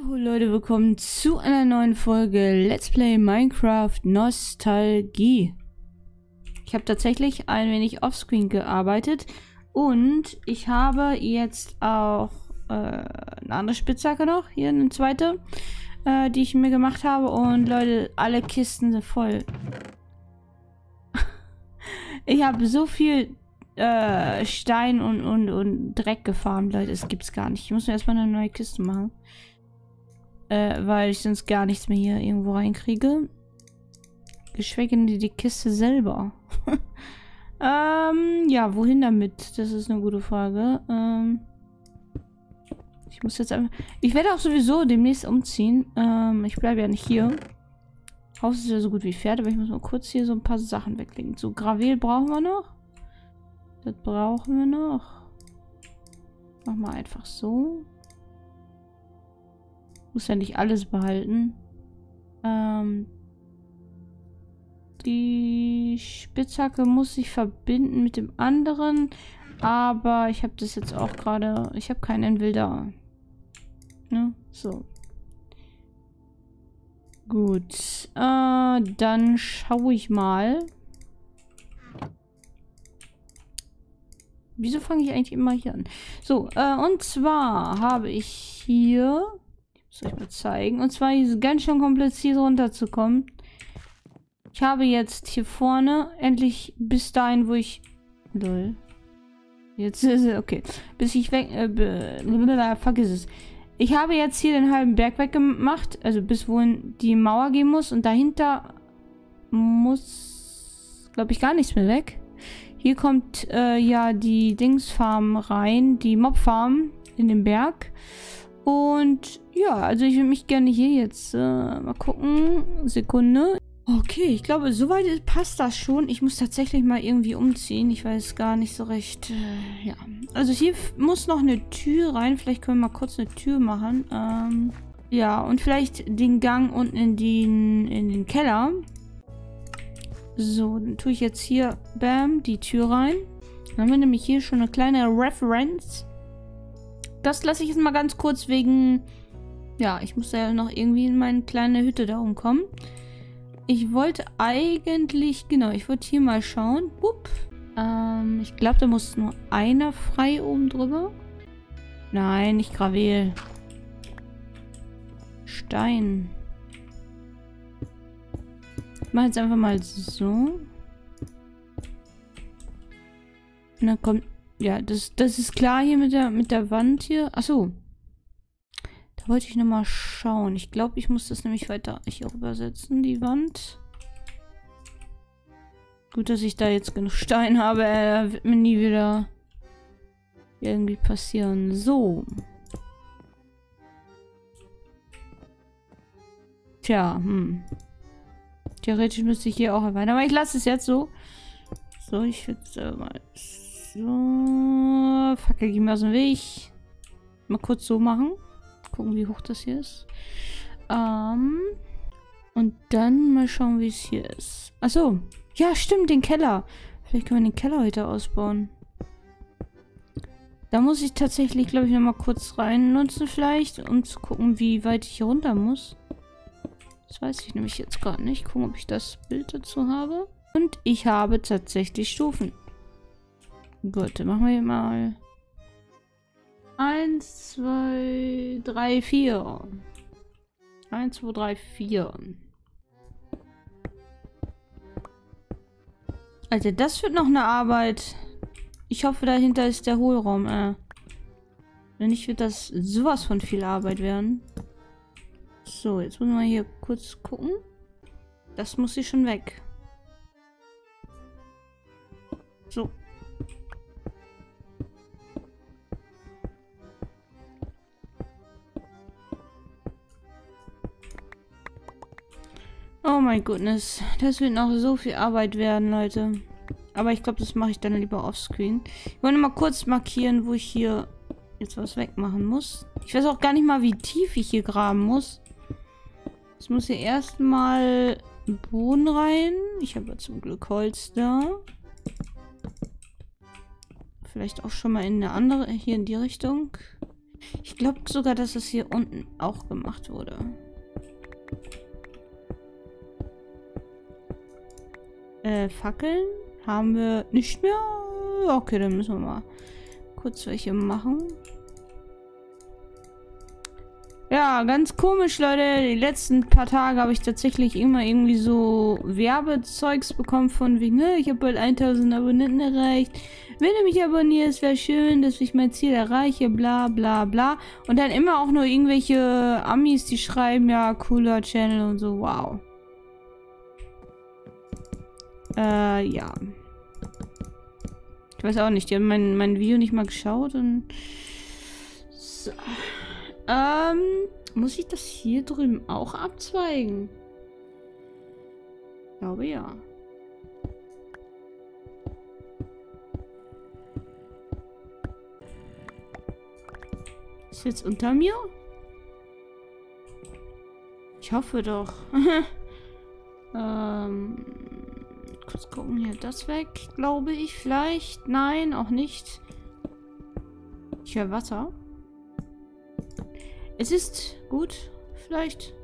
Hallo Leute, willkommen zu einer neuen Folge Let's Play Minecraft Nostalgie. Ich habe tatsächlich ein wenig offscreen gearbeitet und ich habe jetzt auch äh, eine andere Spitzhacke noch, hier eine zweite, äh, die ich mir gemacht habe und Leute, alle Kisten sind voll. ich habe so viel äh, Stein und, und, und Dreck gefarmt, Leute, das gibt's gar nicht. Ich muss mir erstmal eine neue Kiste machen. Äh, weil ich sonst gar nichts mehr hier irgendwo reinkriege. Geschweige denn die, die Kiste selber. ähm, ja, wohin damit? Das ist eine gute Frage. Ähm, ich muss jetzt einfach... Ich werde auch sowieso demnächst umziehen. Ähm, ich bleibe ja nicht hier. Haus ist ja so gut wie fertig, aber ich muss mal kurz hier so ein paar Sachen weglegen. So, Gravel brauchen wir noch. Das brauchen wir noch. Machen wir einfach so. Muss ja nicht alles behalten. Ähm, die Spitzhacke muss sich verbinden mit dem anderen. Aber ich habe das jetzt auch gerade... Ich habe keinen da. Ne? So. Gut. Äh, dann schaue ich mal. Wieso fange ich eigentlich immer hier an? So, äh, und zwar habe ich hier soll ich mal zeigen. Und zwar ist es ganz schön kompliziert runterzukommen. Ich habe jetzt hier vorne endlich bis dahin, wo ich... Lol. Jetzt ist es... Okay. Bis ich weg... Äh, vergiss es. Ich habe jetzt hier den halben Berg weggemacht. Also bis wohin die Mauer gehen muss. Und dahinter muss... Glaube ich gar nichts mehr weg. Hier kommt äh, ja die Dingsfarm rein. Die Mobfarm in den Berg. Und ja, also ich würde mich gerne hier jetzt äh, mal gucken. Sekunde. Okay, ich glaube, soweit passt das schon. Ich muss tatsächlich mal irgendwie umziehen. Ich weiß gar nicht so recht. Äh, ja. Also hier muss noch eine Tür rein. Vielleicht können wir mal kurz eine Tür machen. Ähm, ja, und vielleicht den Gang unten in den, in den Keller. So, dann tue ich jetzt hier, bam, die Tür rein. Dann haben wir nämlich hier schon eine kleine Reference das lasse ich jetzt mal ganz kurz wegen... Ja, ich muss ja noch irgendwie in meine kleine Hütte da umkommen. Ich wollte eigentlich... Genau, ich wollte hier mal schauen. Upp. Ähm, ich glaube, da muss nur einer frei oben drüber. Nein, nicht Gravel. Stein. Ich mache jetzt einfach mal so. Und dann kommt ja, das, das ist klar hier mit der, mit der Wand hier. Achso. Da wollte ich nochmal schauen. Ich glaube, ich muss das nämlich weiter hier rübersetzen, die Wand. Gut, dass ich da jetzt genug Stein habe. Er wird mir nie wieder irgendwie passieren. So. Tja, hm. Theoretisch müsste ich hier auch erweitern. Aber ich lasse es jetzt so. So, ich würde äh, mal so. Fackel, geh mir aus dem Weg. Mal kurz so machen. Gucken, wie hoch das hier ist. Ähm. Und dann mal schauen, wie es hier ist. Achso. Ja, stimmt, den Keller. Vielleicht können wir den Keller heute ausbauen. Da muss ich tatsächlich, glaube ich, nochmal kurz rein nutzen vielleicht, um zu gucken, wie weit ich hier runter muss. Das weiß ich nämlich jetzt gerade nicht. Gucken, ob ich das Bild dazu habe. Und ich habe tatsächlich Stufen. Gut, dann machen wir hier mal. Eins, zwei, drei, vier. Eins, zwei, drei, vier. Alter, das wird noch eine Arbeit. Ich hoffe, dahinter ist der Hohlraum. Äh. Wenn nicht, wird das sowas von viel Arbeit werden. So, jetzt müssen wir hier kurz gucken. Das muss hier schon weg. Oh mein goodness. Das wird noch so viel Arbeit werden, Leute. Aber ich glaube, das mache ich dann lieber offscreen. Ich wollte mal kurz markieren, wo ich hier jetzt was wegmachen muss. Ich weiß auch gar nicht mal, wie tief ich hier graben muss. Es muss hier erstmal Boden rein. Ich habe zum Glück Holz da. Vielleicht auch schon mal in eine andere, hier in die Richtung. Ich glaube sogar, dass es hier unten auch gemacht wurde. Äh, Fackeln haben wir nicht mehr. Okay, dann müssen wir mal kurz welche machen. Ja, ganz komisch, Leute. Die letzten paar Tage habe ich tatsächlich immer irgendwie so Werbezeugs bekommen von wegen, ne, ich habe bald 1000 Abonnenten erreicht. Wenn du mich abonnierst, wäre schön, dass ich mein Ziel erreiche, bla bla bla. Und dann immer auch nur irgendwelche Amis, die schreiben, ja, cooler Channel und so, wow. Äh, ja. Ich weiß auch nicht, die haben mein, mein Video nicht mal geschaut und... So. Ähm, muss ich das hier drüben auch abzweigen? Ich glaube ja. Ist jetzt unter mir? Ich hoffe doch. ähm, kurz gucken hier das weg, glaube ich. Vielleicht. Nein, auch nicht. Ich höre Wasser. Es ist gut. Vielleicht.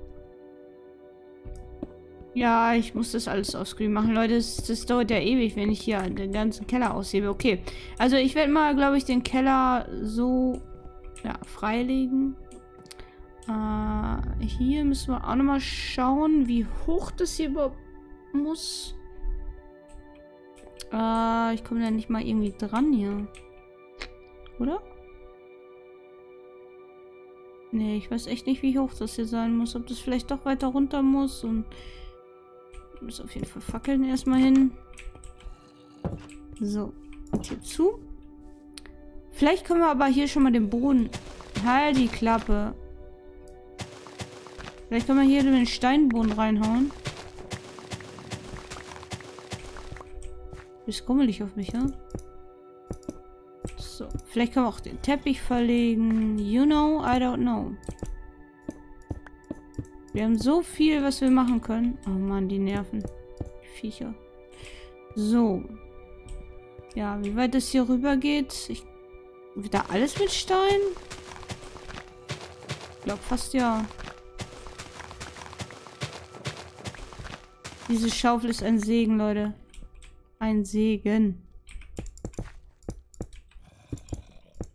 Ja, ich muss das alles auf Screen machen. Leute, das, das, dauert ja ewig, wenn ich hier den ganzen Keller aushebe. Okay. Also ich werde mal, glaube ich, den Keller so ja, freilegen. Äh, hier müssen wir auch nochmal schauen, wie hoch das hier überhaupt muss. Äh, ich komme da nicht mal irgendwie dran hier. Oder? Nee, ich weiß echt nicht, wie hoch das hier sein muss. Ob das vielleicht doch weiter runter muss und... Muss auf jeden Fall Fackeln erstmal hin. So. Hier zu. Vielleicht können wir aber hier schon mal den Boden... Halt die Klappe. Vielleicht können wir hier den Steinboden reinhauen. Ist kummelig auf mich, ja? So, vielleicht können wir auch den Teppich verlegen. You know, I don't know. Wir haben so viel, was wir machen können. Oh Mann, die Nerven. Die Viecher. So. Ja, wie weit das hier rüber geht. Ich, wieder alles mit Stein? Ich glaube fast ja. Diese Schaufel ist ein Segen, Leute. Ein Segen.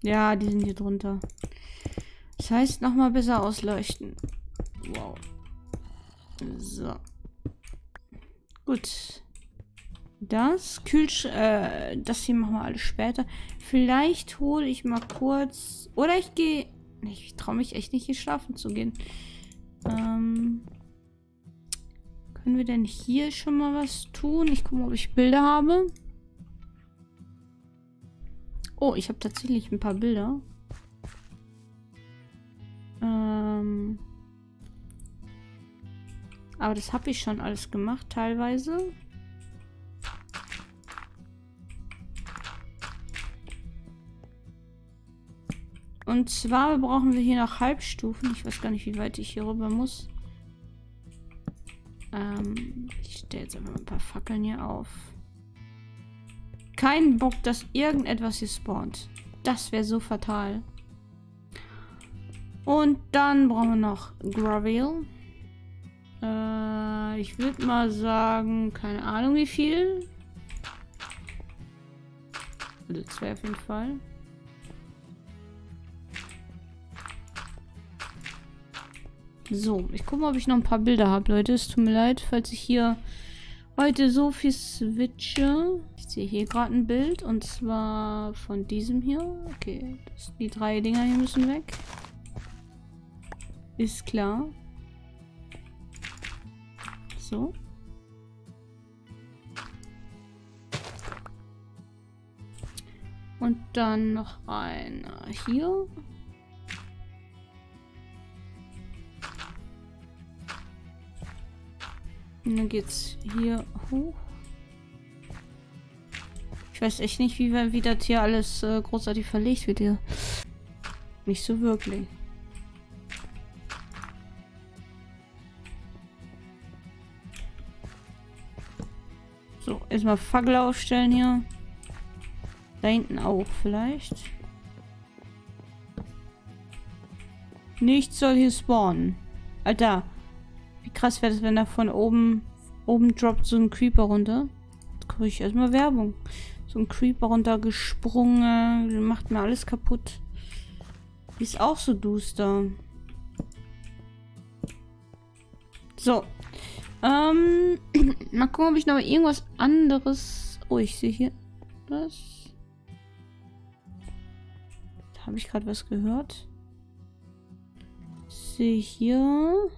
Ja, die sind hier drunter. Das heißt, nochmal besser ausleuchten. Wow. So. Gut. Das Kühlsch... Äh, das hier machen wir alles später. Vielleicht hole ich mal kurz... Oder ich gehe... Ich traue mich echt nicht, hier schlafen zu gehen. Ähm... Können wir denn hier schon mal was tun? Ich gucke mal, ob ich Bilder habe. Oh, ich habe tatsächlich ein paar Bilder. Ähm Aber das habe ich schon alles gemacht, teilweise. Und zwar brauchen wir hier noch Halbstufen. Ich weiß gar nicht, wie weit ich hier rüber muss. Ähm, ich stelle jetzt einfach mal ein paar Fackeln hier auf keinen Bock, dass irgendetwas hier spawnt. Das wäre so fatal. Und dann brauchen wir noch Gravel. Äh, ich würde mal sagen, keine Ahnung wie viel. Also zwei auf jeden Fall. So, ich gucke mal, ob ich noch ein paar Bilder habe, Leute. Es tut mir leid, falls ich hier heute so viel switche. Ich sehe hier gerade ein Bild und zwar von diesem hier. Okay, das, die drei Dinger hier müssen weg. Ist klar. So. Und dann noch einer hier. Und dann geht's hier hoch. Ich weiß echt nicht, wie, wie das hier alles äh, großartig verlegt wird hier. Nicht so wirklich. So, erstmal Fackel aufstellen hier. Da hinten auch vielleicht. Nichts soll hier spawnen. Alter. Krass wäre das, wenn da von oben, oben droppt so ein Creeper runter. Jetzt kriege ich erstmal Werbung. So ein Creeper runtergesprungen. Macht mir alles kaputt. Ist auch so duster. So. Ähm, mal gucken, ob ich noch irgendwas anderes... Oh, ich sehe hier was. Habe ich gerade was gehört? sehe hier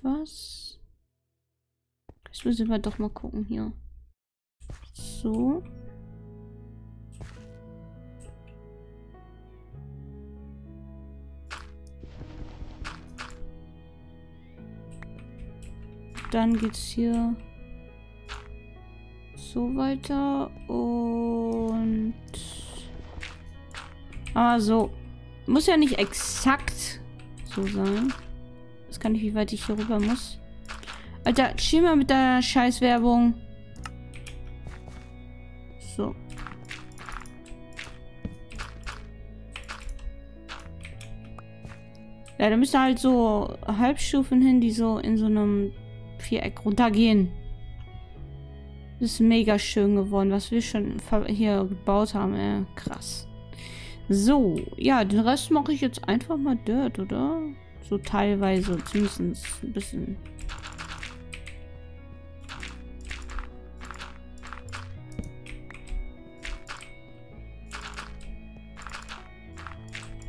etwas. Jetzt müssen wir doch mal gucken hier. So. Dann geht's hier so weiter und ah so muss ja nicht exakt so sein. Das kann nicht, wie weit ich hier rüber muss. Alter, chill mal mit der Scheißwerbung. So. Ja, da müsste halt so Halbstufen hin, die so in so einem Viereck runtergehen. Das ist mega schön geworden, was wir schon hier gebaut haben. Ey. Krass. So, ja, den Rest mache ich jetzt einfach mal Dirt, oder? So teilweise, zumindest ein bisschen.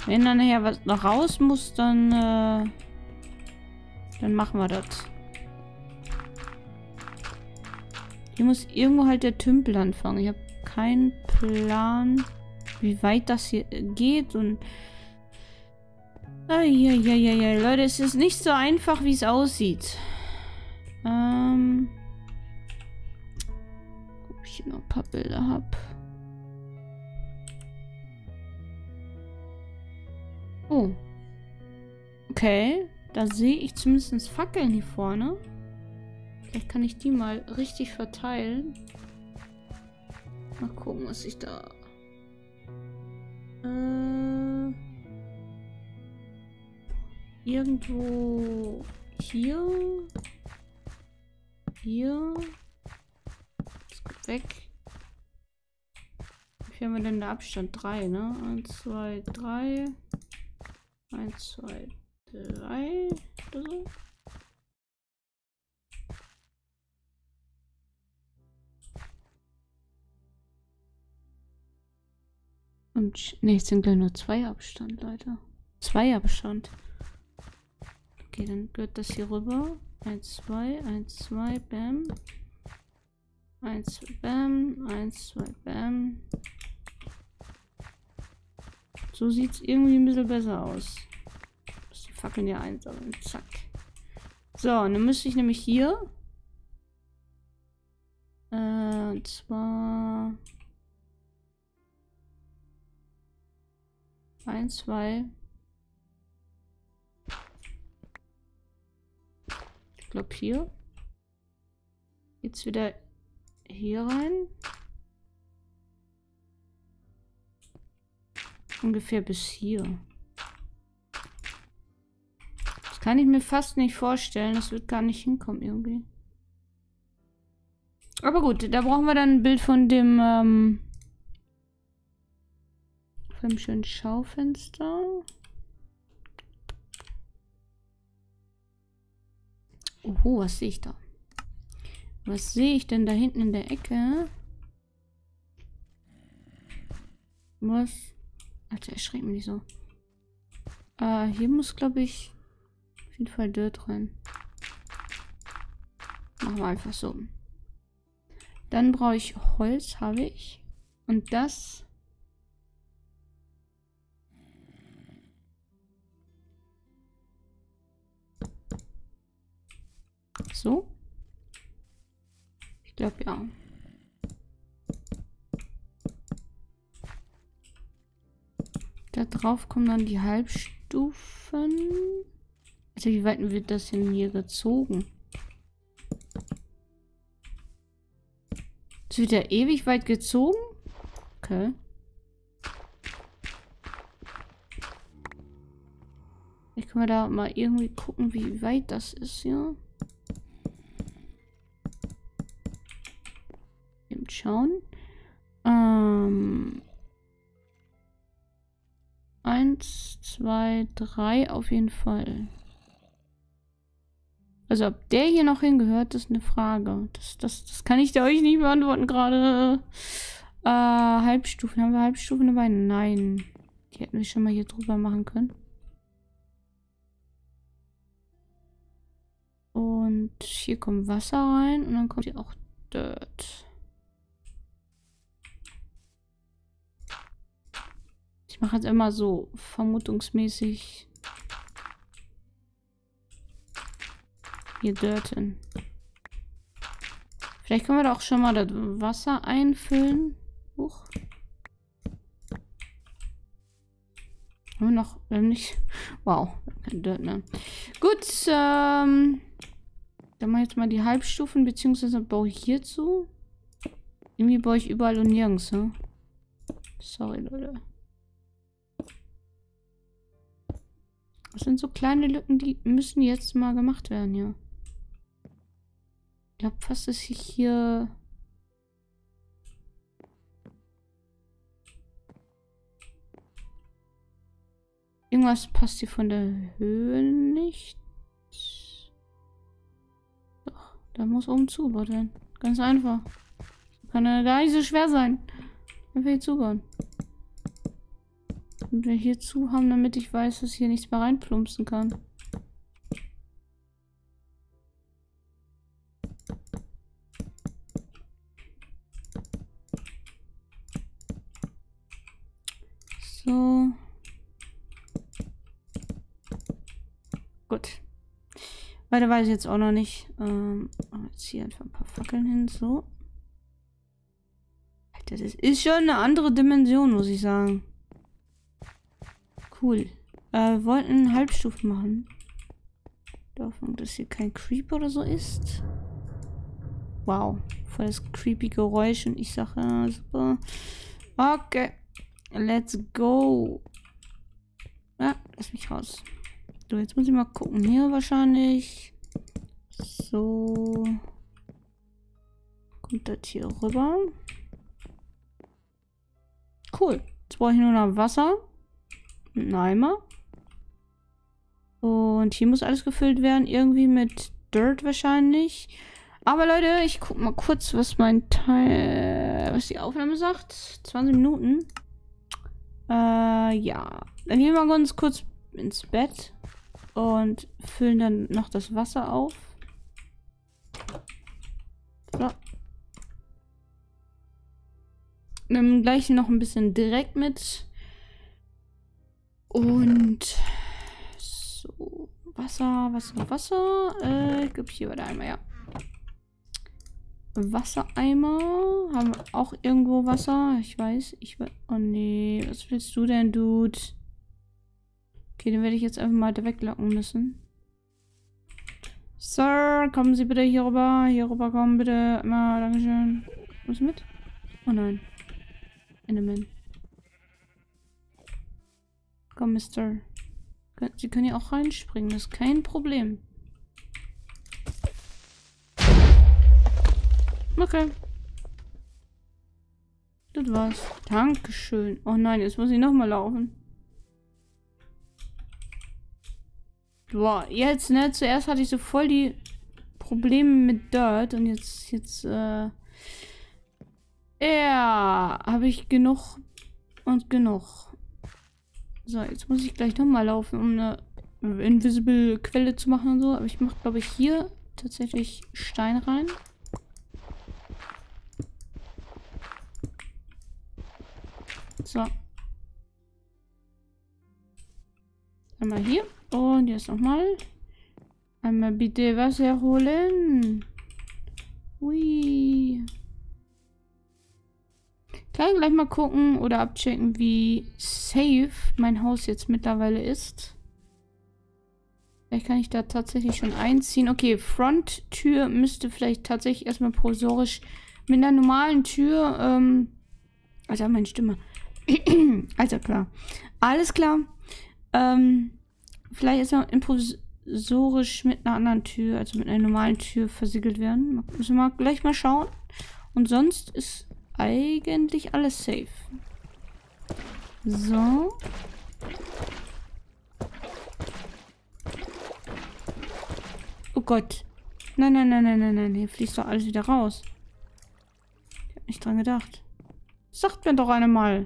Wenn dann nachher was noch raus muss, dann, äh, dann machen wir das. Hier muss irgendwo halt der Tümpel anfangen. Ich habe keinen Plan wie weit das hier geht und... Eieieiei, Leute, es ist nicht so einfach, wie es aussieht. Ähm... Ob ich hier noch ein paar Bilder habe. Oh. Okay. Da sehe ich zumindest Fackeln hier vorne. Vielleicht kann ich die mal richtig verteilen. Mal gucken, was ich da äh, irgendwo hier. Hier. Das geht weg. Wie viel haben wir denn der Abstand? 3, ne? 1, 2, 3. 1, 2, 3. Oder so. Und, ne, es sind gleich nur zwei Abstand, Leute. Zwei Abstand. Okay, dann gehört das hier rüber. 1, 2, 1, 2, bam. 1, 2, bam. 1, 2, bam. So sieht es irgendwie ein bisschen besser aus. Muss die Fackeln ja einsammeln. Zack. So, dann müsste ich nämlich hier. Äh, und zwar. 1, 2. glaube hier. Jetzt wieder hier rein. Ungefähr bis hier. Das kann ich mir fast nicht vorstellen. Das wird gar nicht hinkommen irgendwie. Aber gut, da brauchen wir dann ein Bild von dem ähm, auf einem schönen Schaufenster. Oh, was sehe ich da? Was sehe ich denn da hinten in der Ecke? Was? Alter, erschreckt mich nicht so. Äh, hier muss, glaube ich, auf jeden Fall Dirt rein. Machen wir einfach so. Dann brauche ich Holz, habe ich. Und das So? Ich glaube ja. Da drauf kommen dann die Halbstufen. Also wie weit wird das denn hier gezogen? Es wird ja ewig weit gezogen. Okay. Ich kann wir da mal irgendwie gucken, wie weit das ist, ja. Schauen. Ähm. Eins, zwei, drei auf jeden Fall. Also ob der hier noch hingehört, ist eine Frage. Das, das, das kann ich euch nicht beantworten gerade. Äh, Halbstufen. Haben wir Halbstufen dabei? Nein. Die hätten wir schon mal hier drüber machen können. Und hier kommt Wasser rein und dann kommt hier auch Dirt. Ich mache jetzt immer so vermutungsmäßig hier Dirt hin. Vielleicht können wir da auch schon mal das Wasser einfüllen. Huch. Haben wir noch, wir nicht, wow, kein Dirt mehr. Gut, ähm, dann mache ich jetzt mal die Halbstufen, beziehungsweise baue ich hierzu. Irgendwie baue ich überall und nirgends, ne? Sorry, Leute. Das sind so kleine Lücken, die müssen jetzt mal gemacht werden, ja. Ich glaube fast, dass ich hier... Irgendwas passt hier von der Höhe nicht. Doch, da muss oben zugebaut werden. Ganz einfach. Kann ja gar nicht so schwer sein. Einfach hier zubauen. Und wir hier zu haben, damit ich weiß, dass hier nichts mehr reinplumpsen kann. So. Gut. Weiter weiß ich jetzt auch noch nicht. Ähm, jetzt hier einfach ein paar Fackeln hin. So. Das ist schon eine andere Dimension, muss ich sagen. Cool. Äh, wollten Halbstufen machen. Hoffnung, dass hier kein Creep oder so ist. Wow. Voll das creepy Geräusch und ich sage, ja, super. Okay. Let's go. Ja, lass mich raus. So, jetzt muss ich mal gucken. Hier wahrscheinlich. So. Kommt das hier rüber. Cool. Jetzt brauche ich nur noch Wasser. Ein Eimer. Und hier muss alles gefüllt werden. Irgendwie mit Dirt wahrscheinlich. Aber Leute, ich guck mal kurz, was mein Teil, was die Aufnahme sagt. 20 Minuten. Äh, ja. Dann gehen wir ganz kurz ins Bett und füllen dann noch das Wasser auf. So. Nehmen gleich noch ein bisschen direkt mit. Und so, Wasser, Wasser, Wasser. Äh, ich glaube, hier war der Eimer, ja. Wassereimer. Haben wir auch irgendwo Wasser? Ich weiß, ich. Oh nee, was willst du denn, Dude? Okay, den werde ich jetzt einfach mal weglocken müssen. Sir, kommen Sie bitte hier rüber. Hier rüber kommen, bitte. Mal, Dankeschön. Was mit? Oh nein. Enderman. Komm, Mister. Sie können ja auch reinspringen, das ist kein Problem. Okay. Das war's. Dankeschön. Oh nein, jetzt muss ich nochmal laufen. Boah, jetzt, ne? Zuerst hatte ich so voll die Probleme mit Dirt und jetzt, jetzt, äh... Ja, habe ich genug und genug. So, jetzt muss ich gleich nochmal laufen, um eine Invisible Quelle zu machen und so. Aber ich mache, glaube ich, hier tatsächlich Stein rein. So. Einmal hier. Und jetzt nochmal. Einmal bitte Wasser holen. Hui. Kann gleich mal gucken oder abchecken, wie safe mein Haus jetzt mittlerweile ist. Vielleicht kann ich da tatsächlich schon einziehen. Okay, Fronttür müsste vielleicht tatsächlich erstmal provisorisch mit einer normalen Tür, ähm, also meine Stimme. also klar. Alles klar. Ähm, vielleicht erstmal improvisorisch mit einer anderen Tür, also mit einer normalen Tür versiegelt werden. Müssen wir gleich mal schauen. Und sonst ist eigentlich alles safe. So. Oh Gott. Nein, nein, nein, nein, nein, nein. Hier fließt doch alles wieder raus. Ich hab nicht dran gedacht. Sagt mir doch einmal.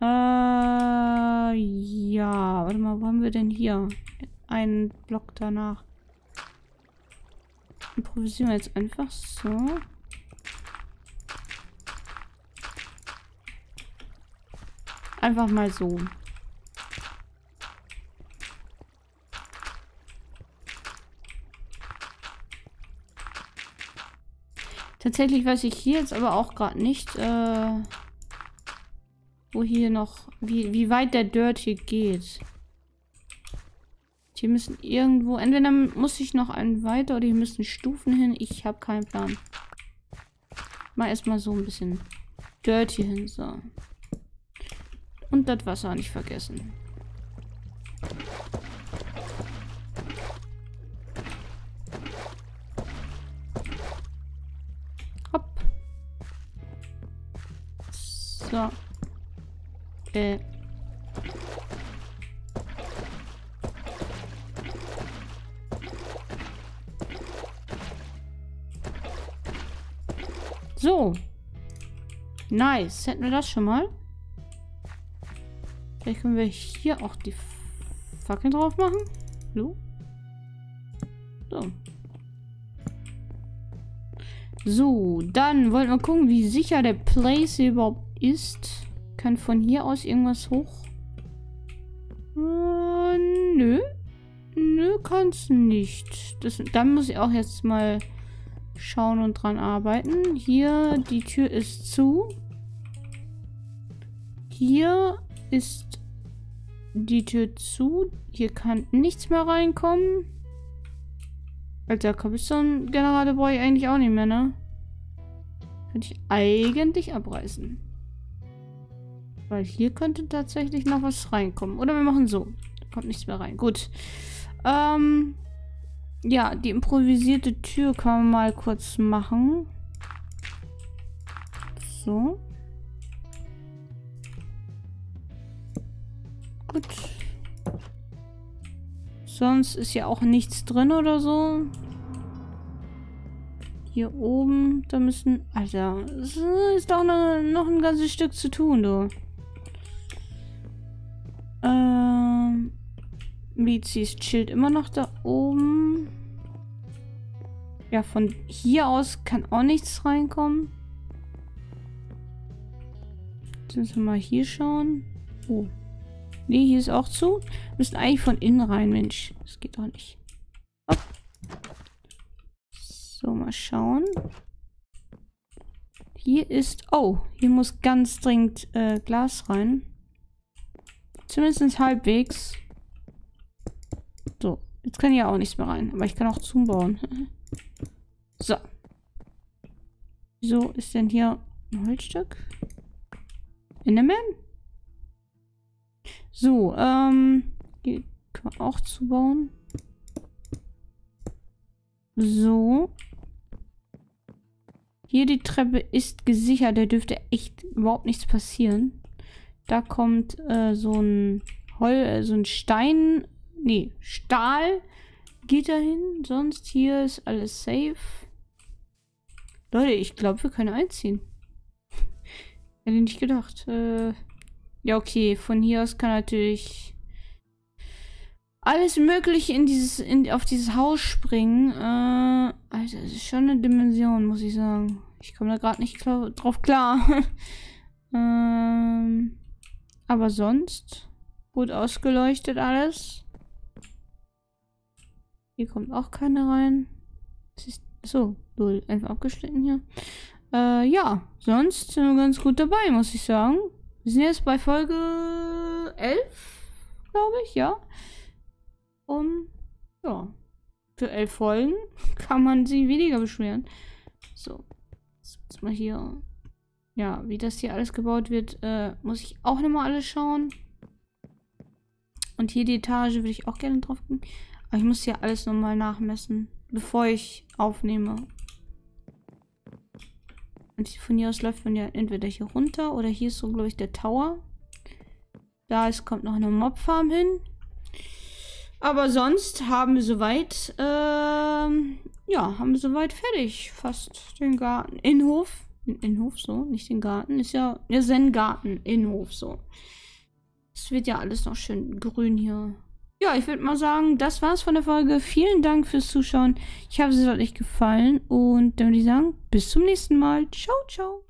Äh, ja. Warte mal, wo haben wir denn hier? Einen Block danach. Improvisieren wir jetzt einfach so. Einfach mal so. Tatsächlich weiß ich hier jetzt aber auch gerade nicht, äh, wo hier noch, wie, wie weit der Dirt hier geht. Hier müssen irgendwo, entweder muss ich noch einen weiter oder hier müssen Stufen hin. Ich habe keinen Plan. Mal erstmal so ein bisschen Dirt hier hin, so. Und das Wasser nicht vergessen. So. Äh. So. Nice. Hätten wir das schon mal? Vielleicht können wir hier auch die Fackeln drauf machen. Hallo? So. So, dann wollen wir gucken, wie sicher der Place überhaupt ist. Kann von hier aus irgendwas hoch? Äh, nö. Nö, kann's nicht. Das, dann muss ich auch jetzt mal schauen und dran arbeiten. Hier, die Tür ist zu. Hier ist die Tür zu. Hier kann nichts mehr reinkommen. Alter, Cobblestone-Generate brauche ich eigentlich auch nicht mehr, ne? Könnte ich eigentlich abreißen. Weil hier könnte tatsächlich noch was reinkommen. Oder wir machen so. Da kommt nichts mehr rein. Gut. Ähm, ja, die improvisierte Tür kann man mal kurz machen. So. Gut. Sonst ist ja auch nichts drin oder so. Hier oben, da müssen... Alter, es ist doch noch, noch ein ganzes Stück zu tun, du. Ähm... Mizis chillt immer noch da oben. Ja, von hier aus kann auch nichts reinkommen. Jetzt müssen wir mal hier schauen. Oh. Nee, hier ist auch zu. Wir müssen eigentlich von innen rein, Mensch. Das geht doch nicht. Hopp. So, mal schauen. Hier ist... Oh, hier muss ganz dringend äh, Glas rein. Zumindest halbwegs. So, jetzt kann hier auch nichts mehr rein. Aber ich kann auch zubauen. so. Wieso ist denn hier ein Holzstück? Enderman? So, ähm, hier kann man auch zubauen. So. Hier die Treppe ist gesichert. Da dürfte echt überhaupt nichts passieren. Da kommt äh, so ein Hol äh, so ein Stein. Nee, Stahl geht dahin. Sonst hier ist alles safe. Leute, ich glaube, wir können einziehen. Hätte ich nicht gedacht. Äh, ja, okay. Von hier aus kann natürlich alles Mögliche in dieses, in, auf dieses Haus springen. Äh, Alter, das ist schon eine Dimension, muss ich sagen. Ich komme da gerade nicht klar, drauf klar. ähm, aber sonst gut ausgeleuchtet alles. Hier kommt auch keine rein. So, null. Einfach abgeschnitten hier. Äh, ja, sonst sind wir ganz gut dabei, muss ich sagen. Wir sind jetzt bei Folge 11, glaube ich, ja. Und ja, für elf Folgen kann man sie weniger beschweren. So, jetzt mal hier. Ja, wie das hier alles gebaut wird, äh, muss ich auch nochmal alles schauen. Und hier die Etage würde ich auch gerne drauf gehen. Aber ich muss hier alles nochmal nachmessen, bevor ich aufnehme. Und von hier aus läuft man ja entweder hier runter oder hier ist so, glaube ich, der Tower. Da ist, kommt noch eine Mobfarm hin. Aber sonst haben wir soweit, ähm, ja, haben wir soweit fertig. Fast den Garten. Innenhof. Innenhof so, nicht den Garten. Ist ja, ja, Zen-Garten. Innenhof so. Es wird ja alles noch schön grün hier. Ja, ich würde mal sagen, das war's von der Folge. Vielen Dank fürs Zuschauen. Ich hoffe, es hat euch gefallen. Und dann würde ich sagen, bis zum nächsten Mal. Ciao, ciao.